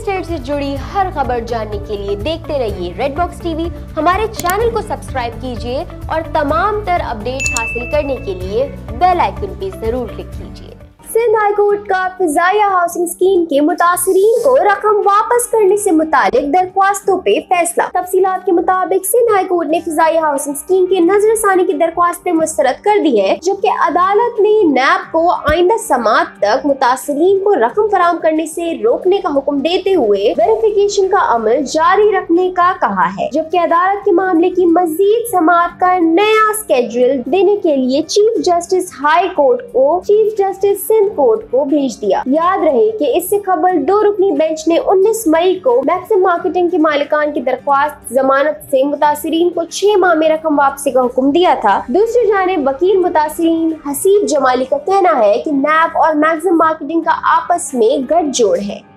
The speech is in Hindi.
एस्टेट से जुड़ी हर खबर जानने के लिए देखते रहिए रेड बॉक्स टीवी हमारे चैनल को सब्सक्राइब कीजिए और तमाम तर अपडेट हासिल करने के लिए बेल आइकन पे ज़रूर क्लिक कीजिए। सिंध हाईकोर्ट का फिजाया हाउसिंग स्कीम के मुतासरी को रकम वापस करने से मुतालिक दरख्वास्तों पे फैसला। तफसीलात के मुताबिक सिंध हाई कोर्ट ने फिजाई हाउसिंग स्कीम के नजरसानी की दरख्वास्तें मुस्तरद कर दी है, जबकि अदालत ने नैब को आइंदा समात तक मुतासरीन को रकम फराम करने से रोकने का हुक्म देते हुए वेरिफिकेशन का अमल जारी रखने का कहा है, जबकि अदालत के मामले की मजीद समात का नया स्केड्यूल देने के लिए चीफ जस्टिस हाई कोर्ट को चीफ जस्टिस सिंध कोर्ट को भेज दिया। याद रहे की इससे खबर दो रुकनी बेंच ने 19 मई को मैक्सिम मार्केटिंग के मालिकान की दरख्वास्त, जमानत से मुतासरीन को छह माह में रकम वापसी का हुक्म दिया था। दूसरी जानब, वकील मुतासरीन हसीब जमाली का कहना है की नैब और मैक्सिम मार्केटिंग का आपस में गठजोड़ है।